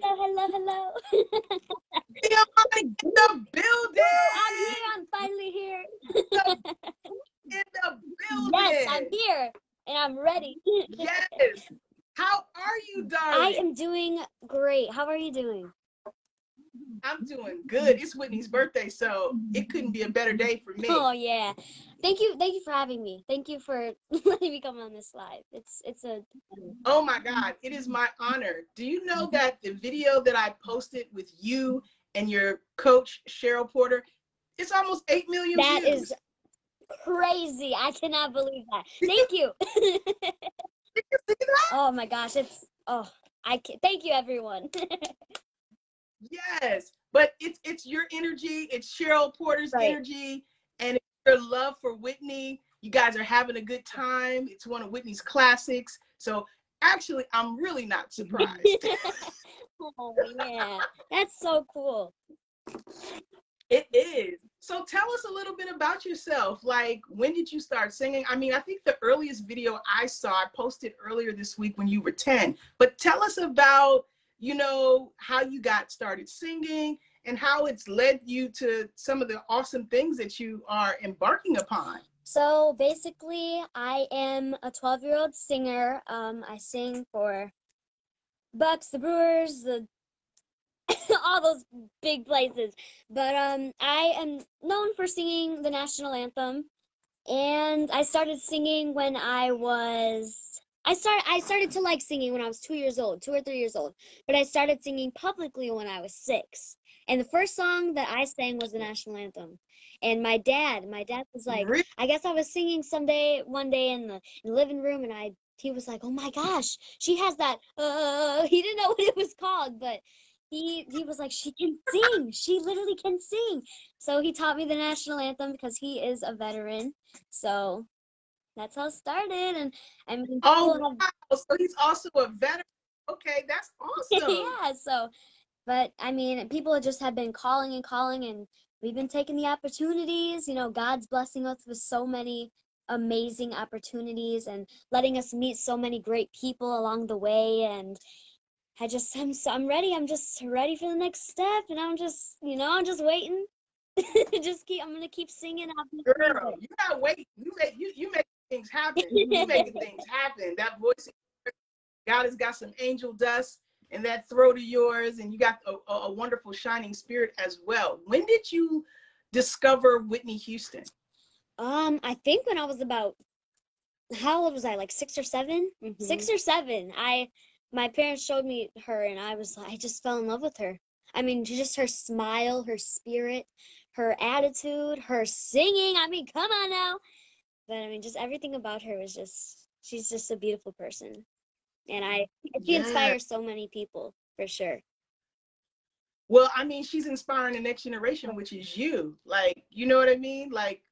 hello, hello, hello. in the building. I'm here. I'm finally here. in the building. Yes, I'm here and I'm ready. Yes. How are you, darling? I am doing great. How are you doing? I'm doing good. It's Whitney's birthday, so it couldn't be a better day for me. Oh yeah. Thank you. Thank you for having me. Thank you for letting me come on this live. It's it's a Oh my God, it is my honor. Do you know mhm. that the video that I posted with you and your coach Cheryl Porter, it's almost eight million that views. is crazy. I cannot believe that. Thank you. Did you see that? oh my gosh, it's oh I can thank you everyone. Yes, but it's it's your energy, it's Cheryl Porter's Right. energy, and it's your love for Whitney. You guys are having a good time. It's one of Whitney's classics. So actually, I'm really not surprised. oh yeah. That's so cool. it is. So tell us a little bit about yourself. Like, when did you start singing? I mean, I think the earliest video I saw, I posted earlier this week when you were 10. But tell us about, you know, how you got started singing and how it's led you to some of the awesome things that you are embarking upon. So basically, I am a 12 year old singer. Um, I sing for Bucks, the Brewers, the all those big places. But um, I am known for singing the national anthem, and I started singing when I was. I started I started to like singing when I was two years old, two or three years old. But I started singing publicly when I was six. And the first song that I sang was the national anthem. And my dad, my dad was like, Really? I guess I was singing someday, one day in the, in the living room, and I he was like, "Oh my gosh, she has that." Uh, he didn't know what it was called, but he he was like, "She can sing. She literally can sing." So he taught me the national anthem because he is a veteran. So that's how it started, and I mean, Oh, people have wow. So he's also a veteran. Okay, that's awesome. yeah so but i mean people just have been calling and calling and we've been taking the opportunities you know god's blessing us with so many amazing opportunities and letting us meet so many great people along the way and i just i'm so, i'm ready i'm just ready for the next step and i'm just you know i'm just waiting just keep i'm gonna keep singing Girl, you not wait. You make you you make things happen. You making things happen. That voice, God has got some angel dust in that throat of yours, and you got a, a, a wonderful shining spirit as well. When did you discover Whitney Houston? um i think when i was about how old was i like six or 7 six or seven i my parents showed me her and i was i just fell in love with her i mean just her smile her spirit her attitude her singing i mean come on now but i mean just everything about her was just she's just a beautiful person and i she Yeah. inspires so many people for sure Well, I mean, she's inspiring the next generation, which is you. Like, you know what I mean? Like,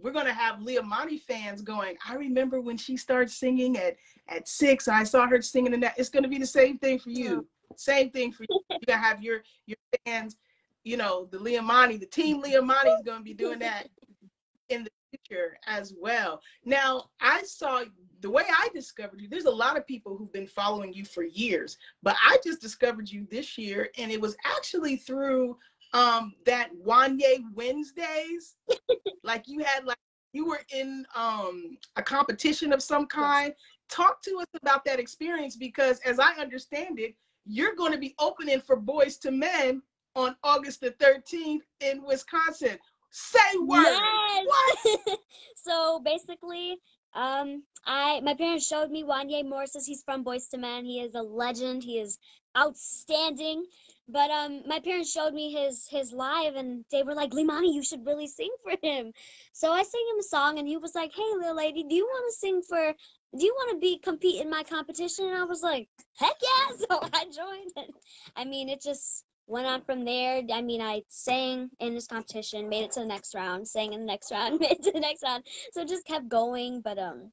we're gonna have Liamani fans going. I remember when she started singing at at six. I saw her singing in that. It's gonna be the same thing for you. Same thing for you. You gotta have your your fans. You know, the Liamani, the team Liamani is gonna be doing that in the future as well. Now, I saw the way I discovered you. There's a lot of people who've been following you for years, but I just discovered you this year, and it was actually through um that Wanya Wednesdays. like you had like you were in um a competition of some kind. Talk to us about that experience because as I understand it, you're going to be opening for Boyz II Men on August the 13th in Wisconsin. Say word. Yes. What? so basically, um, I my parents showed me Wanya Morris. He's from Boyz II Men. He is a legend. He is outstanding. But um, my parents showed me his his live, and they were like, "Liamani, you should really sing for him." So I sang him a song, and he was like, "Hey, little lady, do you want to sing for? Do you want to be compete in my competition?" And I was like, "Heck yeah!" So I joined. And I mean, it just went on from there. I mean, I sang in this competition, made it to the next round, sang in the next round, made it to the next round. So it just kept going, but um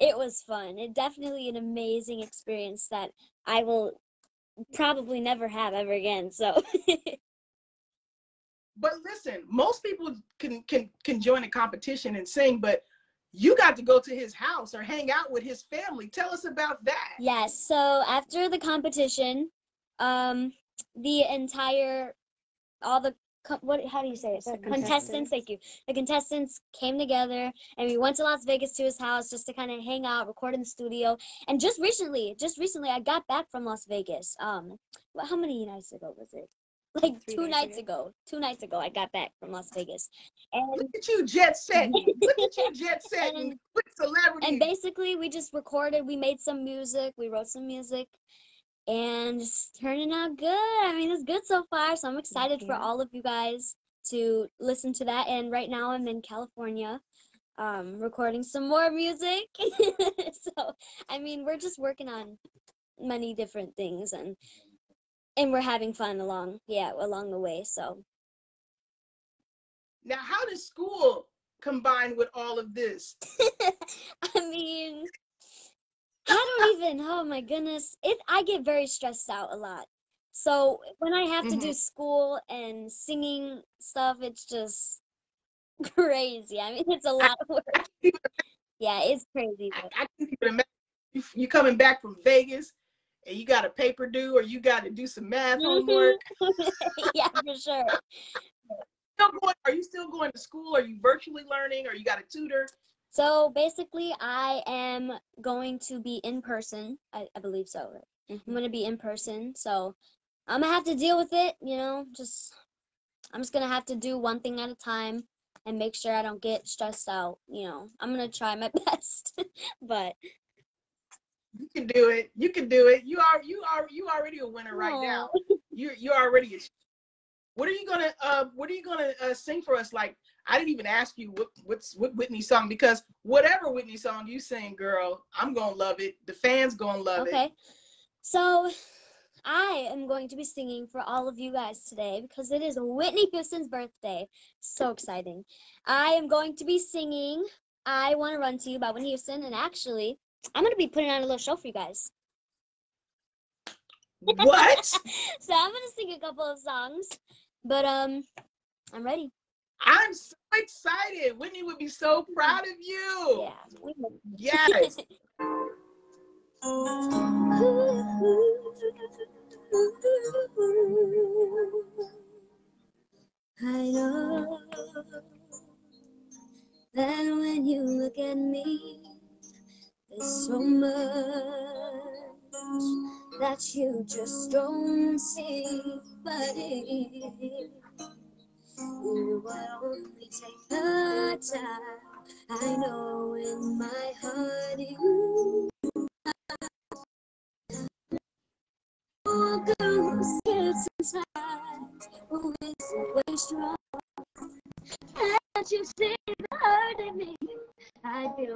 it was fun. It definitely an amazing experience that I will probably never have ever again. So But listen, most people can can can join a competition and sing, but you got to go to his house or hang out with his family. Tell us about that. yes, so after the competition, um the entire all the what how do you say it The contestants. contestants. thank you the contestants came together and we went to las vegas to his house just to kind of hang out record in the studio and just recently just recently i got back from las vegas um what, how many nights ago was it like Three two nights nights ago. two nights ago i got back from las vegas and Look at you jet setting. Look at you jet setting. And- With celebrities. and basically we just recorded we made some music we wrote some music and it's turning out good. I mean it's good so far so i'm excited for all of you guys to listen to that. And right now i'm in california um recording some more music. So i mean we're just working on many different things and and we're having fun along yeah along the way so. Now, how does school combine with all of this? I mean, I don't even. Oh my goodness, it. I get very stressed out a lot. So when I have to do mm-hmm. school and singing stuff, it's just crazy. I mean, it's a lot of work. Yeah, it's crazy. I, But I can even imagine you, coming back from Vegas and you got a paper due or you got to do some math homework. Mm-hmm. yeah, for sure. Still going, are you still going to school? Are you virtually learning or you got a tutor? So basically, I am going to be in person. I, I believe so. right? Mm-hmm. I'm gonna be in person, so I'm gonna have to deal with it. You know, just I'm just gonna have to do one thing at a time and make sure I don't get stressed out. You know, I'm gonna try my best, but You can do it. You can do it. You are you are you already a winner right now. Aw. You you're already a what are you gonna uh what are you gonna uh, sing for us? Like I didn't even ask you what what's what Whitney song because whatever Whitney song you sing, girl, I'm gonna love it. The fans gonna love it. Okay. So I am going to be singing for all of you guys today because it is Whitney Houston's birthday. So exciting. I am going to be singing I Want to Run to You by Whitney Houston. And actually, I'm going to be putting on a little show for you guys. What? so I'm going to sing a couple of songs. But um, I'm ready. I'm so excited. Whitney would be so proud of you. Yeah. we. Yes. I know that when you look at me, there's so much that you just don't see. But if you would only take the time, I know in my heart you girl, I'm scared sometimes, but it's always strong. Can't you see the hurt in me? I feel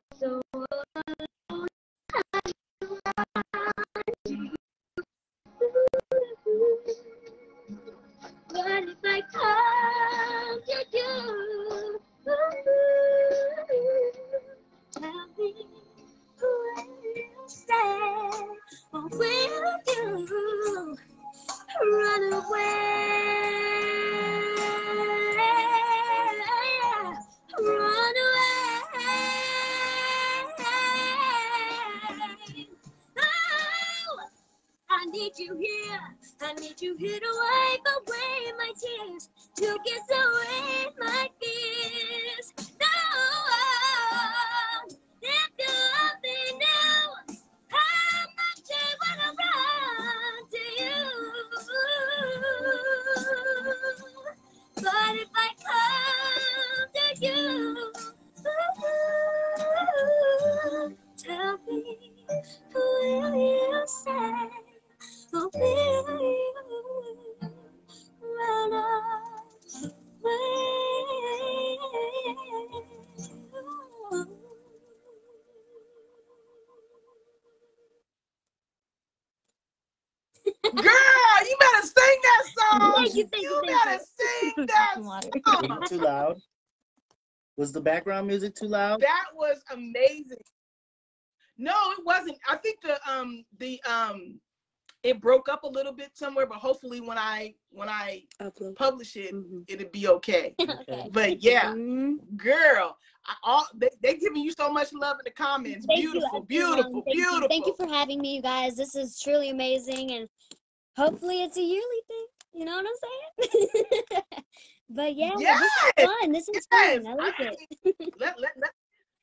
you, thank you, You thank better you. sing that Water. Was song. it too loud? Was the background music too loud? That was amazing. No, it wasn't. I think the um the um it broke up a little bit somewhere, but hopefully when I when I Upload. publish it, Mhm. it'll be okay. okay. But yeah, Mhm. girl, I, all they they giving you so much love in the comments. Thank beautiful, you, beautiful. Thank beautiful. You. Thank you for having me, you guys. This is truly amazing, and hopefully it's a yearly thing. You know what I'm saying? but yeah, Yes, this is fun. This is yes. fun. I like I it. let, let, let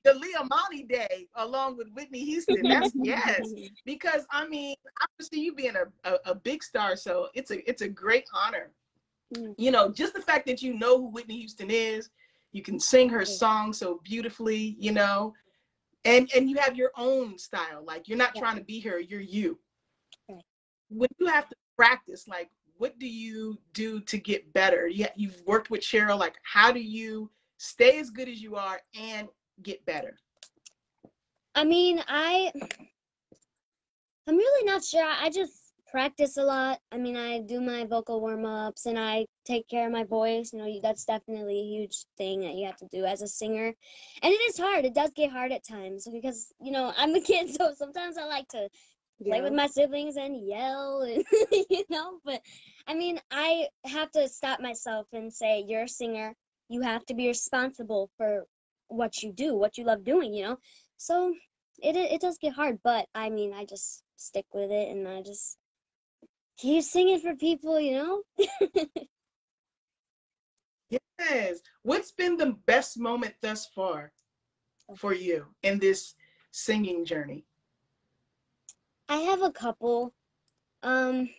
the Liamani Day along with Whitney Houston. That's yes. Because I mean, I see you being a, a, a big star, so it's a it's a great honor. Mm. You know, just the fact that you know who Whitney Houston is, you can sing her song so beautifully, you know, and and you have your own style. Like you're not Yeah. trying to be her, you're you. Right. When you have to practice, like what do you do to get better? Yeah, you've worked with Cheryl. Like, how do you stay as good as you are and get better? I mean, I I'm really not sure. I just practice a lot. I mean, I do my vocal warm-ups and I take care of my voice. You know, that's definitely a huge thing that you have to do as a singer. And it is hard. It does get hard at times because, you know, I'm a kid, so sometimes I like to play with my siblings and yell and you know, but I mean, I have to stop myself and say, you're a singer. You have to be responsible for what you do, what you love doing, you know? So it it it does get hard, but I mean, I just stick with it and I just keep singing for people, you know? Yes. What's been the best moment thus far oh. for you in this singing journey? I have a couple. Um,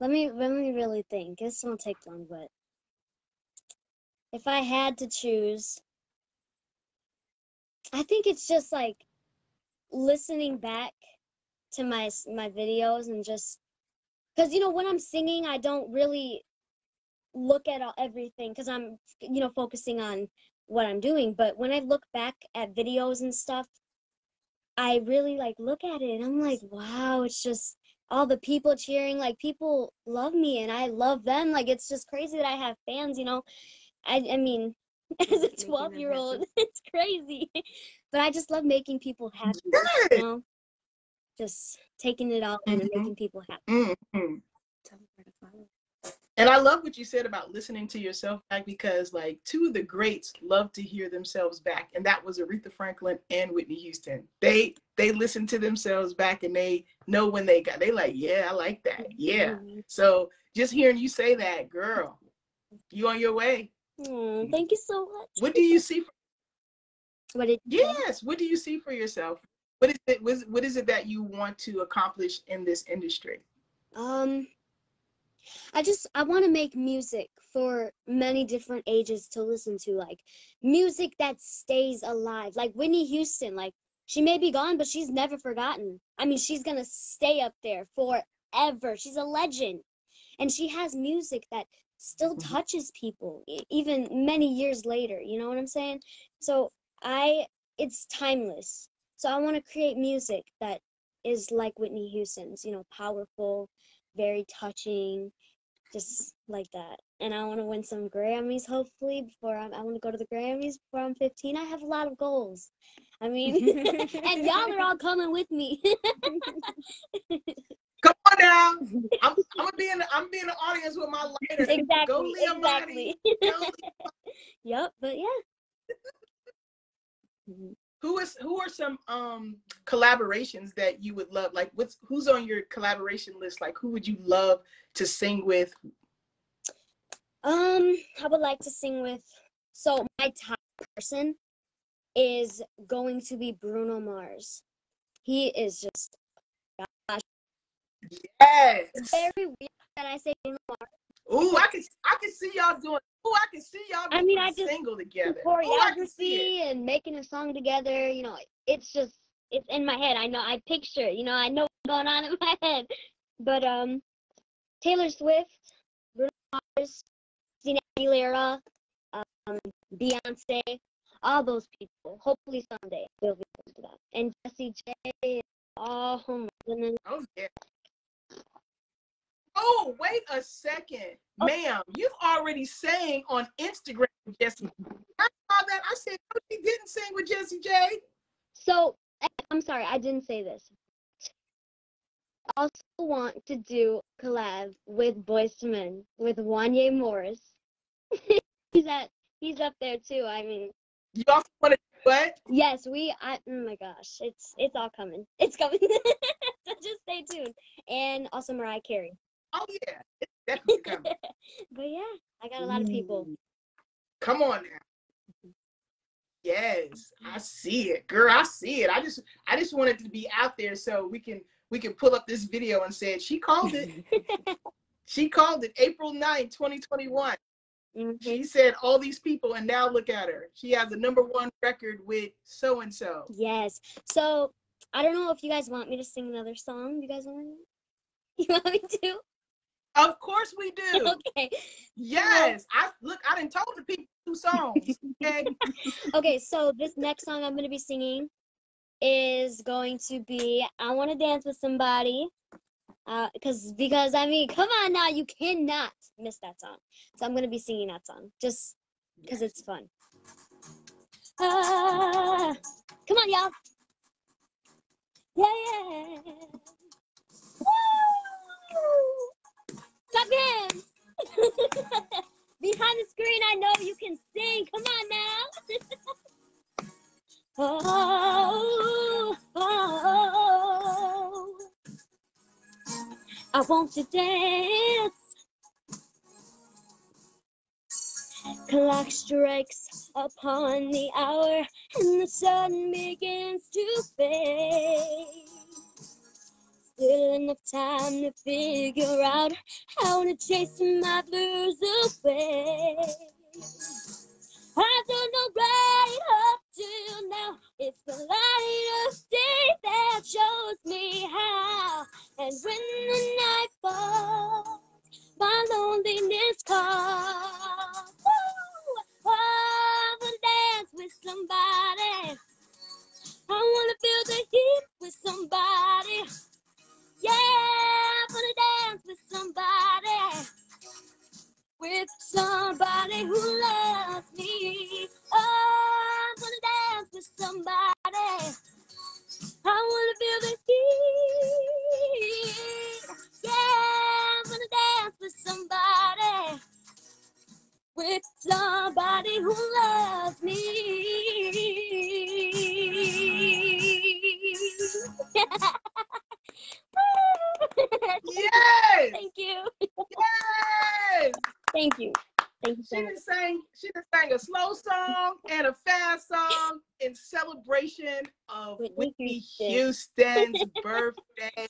let me let me really think. This won't take long, but if I had to choose, I think it's just like listening back to my my videos and just because you know when I'm singing, I don't really look at all, everything because I'm you know focusing on what I'm doing. But when I look back at videos and stuff, I really like look at it and I'm like, wow, it's just all the people cheering, like people love me and I love them. Like it's just crazy that I have fans, you know. I I mean, as a 12 year old, it's crazy. But I just love making people happy, you know. Just taking it all in and making people happy. Mhm. Tell them where to follow. And I love what you said about listening to yourself back because, like, two of the greats love to hear themselves back, and that was Aretha Franklin and Whitney Houston. They they listen to themselves back, and they know when they got. They like, yeah, I like that, yeah. Mhm. So just hearing you say that, girl, you on your way. Mm, thank you so much. What do you see? For, What say? yes, what do you see for yourself? What is it? What is it that you want to accomplish in this industry? Um, I just I want to make music for many different ages to listen to, like music that stays alive. Like Whitney Houston, like she may be gone, but she's never forgotten. I mean, she's gonna stay up there forever. She's a legend, and she has music that still Mhm. touches people even many years later. You know what I'm saying? So I, it's timeless. So I want to create music that is like Whitney Houston's. You know, powerful very touching, just like that. And I want to win some Grammys hopefully before I'm, I want to go to the Grammys before I'm 15. I have a lot of goals. I mean, and y'all are all coming with me. Come on now. I'm, I'm gonna be in. The, I'm be in the audience with my lighter. exactly. Go Leah exactly. Go Leah yep. But yeah. Mm-hmm. Who is who are some um collaborations that you would love like what's who's on your collaboration list like who would you love to sing with Um, I would like to sing with. So my top person is going to be Bruno Mars. He is just gosh yes very weird that I say Bruno Mars. Ooh, I can I can see y'all doing Ooh, I can see y'all I mean, a I just- single together Ooh, I can see it. choreography and making a song together, you know, it's just it's in my head. I know I picture, you know, I know what's going on in my head. But um Taylor Swift, Bruno Mars, Christina Aguilera, um Beyonce, all those people. Hopefully someday they'll be able to do that. And Jessie J. Oh my goodness. Oh yeah. Oh, wait a second, Oh. ma'am. You've already sang on Instagram with Jessie. I saw that. I said, no, she didn't sing with Jessie J. So eh, I'm sorry, I didn't say this. I also want to do collab with Boyz II Men with Wanya Morris. he's at he's up there too. I mean, You also want to What? Yes, we. I, oh my gosh, it's it's all coming. It's coming. so just stay tuned. And also Mariah Carey. Oh yeah, it's definitely coming. But yeah, I got a lot of people. Come on now. Yes, I see it, girl. I see it. I just, I just wanted to be out there so we can, we can pull up this video and say she called it. she called it April 9, 2021. Mhm. She said all these people, and now look at her. She has a number one record with so and so. Yes. So I don't know if you guys want me to sing another song. You guys want me? You want me to? Of course we do. Okay. Yes, I look. I didn't told the people two songs. Okay. Okay. So this next song I'm gonna be singing is going to be "I Want to Dance with Somebody." Uh, cause because I mean, come on now, you cannot miss that song. So I'm gonna be singing that song just because it's fun. Ah, come on, y'all. Yeah, yeah. Woo! Your hands. Behind the screen, I know you can sing. Come on now. oh, oh, I want to dance. Clock strikes upon the hour, and the sun begins to fade. Still enough time to figure out how to chase my blues away. I've done right up till now. It's the light of day that shows me how. And when the night falls, my loneliness calls. Woo! I wanna dance with somebody. I wanna feel the heat with somebody. Yeah, I wanna dance with somebody. With somebody who Birthday.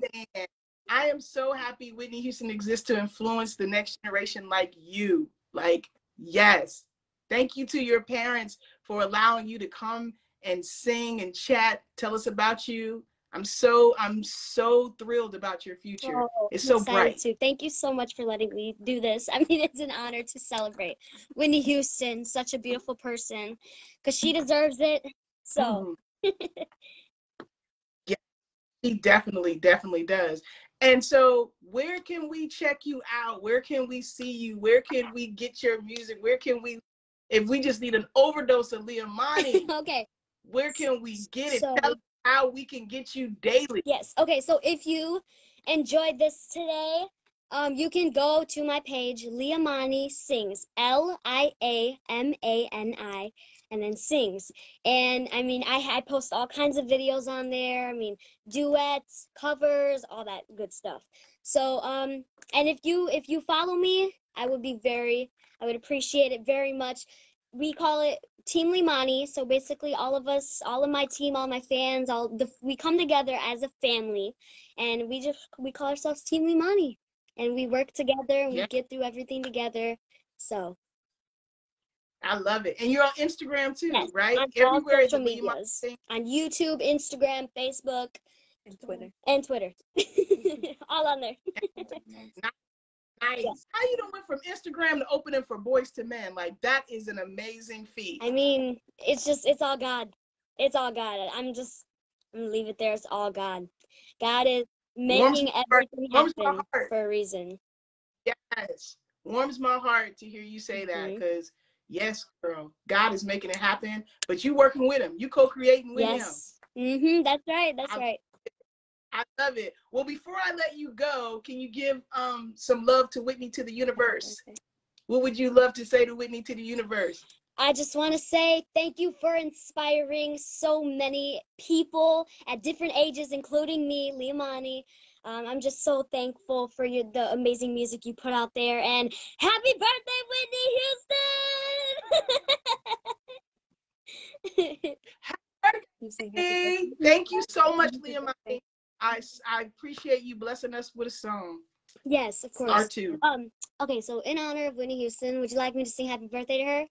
Man, I am so happy Whitney Houston exists to influence the next generation like you. Like, yes. Thank you to your parents for allowing you to come and sing and chat. Tell us about you. I'm so I'm so thrilled about your future. Oh, It's so bright. Too. Thank you so much for letting me do this. I mean, it's an honor to celebrate Whitney Houston, such a beautiful person, because she deserves it. So, Mhm. he definitely, definitely does. And so, where can we check you out? Where can we see you? Where can we get your music? Where can we, if we just need an overdose of Liamani, okay. where can we get it? So- Tell us how we can get you daily. Yes. Okay. So if you enjoyed this today, um, you can go to my page, Liamani Sings, L I A M A N I, and then sings. And I mean, I, I post all kinds of videos on there. I mean, duets, covers, all that good stuff. So, um, and if you if you follow me, I would be very, I would appreciate it very much. We call it Team Liamani. So basically, all of us, all of my team, all my fans, all the we come together as a family, and we just we call ourselves Team Liamani, and we work together and Yeah. we get through everything together. So I love it. And you're on Instagram too, Yes, right? on all Everywhere is social a medias. on YouTube, Instagram, Facebook, and Twitter. and Twitter, all on there. Nice. Yeah. How you done went from Instagram to opening for Boyz II Men? Like that is an amazing feat. I mean, it's just it's all God. It's all God. I'm just I'm gonna leave it there. It's all God. God is making my heart. everything Warms my happen heart. for a reason. Yes. Warms my heart to hear you say that Mhm. because yes, girl, God is making it happen, but you working with him. You co-creating with him. yes. Mhm. That's right. That's I- right. I love it. Well, before I let you go, can you give um some love to Whitney to the universe? Okay. What would you love to say to Whitney to the universe? I just want to say thank you for inspiring so many people at different ages, including me, Liamani. Um, I'm just so thankful for your, the amazing music you put out there. And happy birthday, Whitney Houston! You say happy Hey, thank you so much, Leah. I, I appreciate you blessing us with a song. Yes, of course. R2. Um, okay, so in honor of Whitney Houston, would you like me to sing happy birthday to her?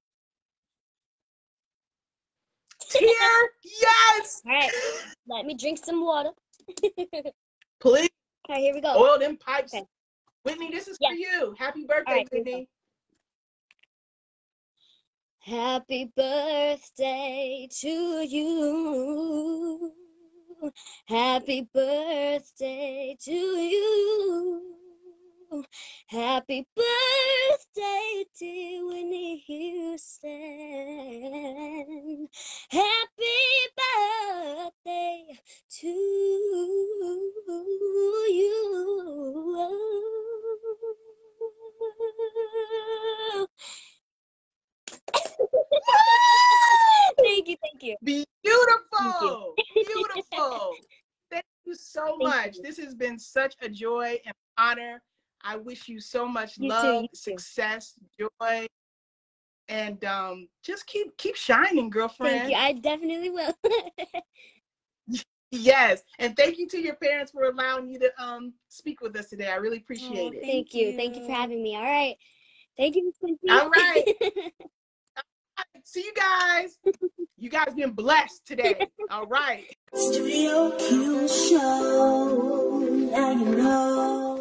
Here, yes. All right, let me drink some water. Please All right, here we go. oil them pipes. Okay. Whitney, this is Yeah. for you. Happy birthday, right. Whitney. Happy birthday to you. Happy birthday to you. Happy birthday, dear Whitney Houston. Happy birthday to you. Thank you, thank you. Beautiful. Beautiful. Thank you so Thank much. you. This has been such a joy and honor. I wish you so much You love, too. success, joy, and um, just keep keep shining, girlfriend. Thank you. I definitely will. Yes, and thank you to your parents for allowing you to um speak with us today. I really appreciate it. Thank you. Thank you for having me. All right. Thank you, Miss All right. See you guys. You guys been blessed today. All right. Studio Q Show. Now you know.